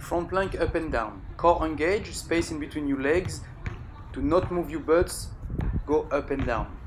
Front plank up and down. Core engage, space in between your legs. Do not move your butts. Go up and down.